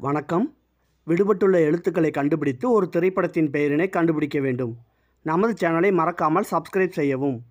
வணக்கம். விடுபட்டுள்ள எழுத்துக்களை கண்டுபிடித்து ஒரு திரைப்படத்தின் பெயரினை கண்டுபிடிக்க வேண்டும். நமது சேனலை மறக்காமல் சப்ஸ்கிரைப் செய்யவும்.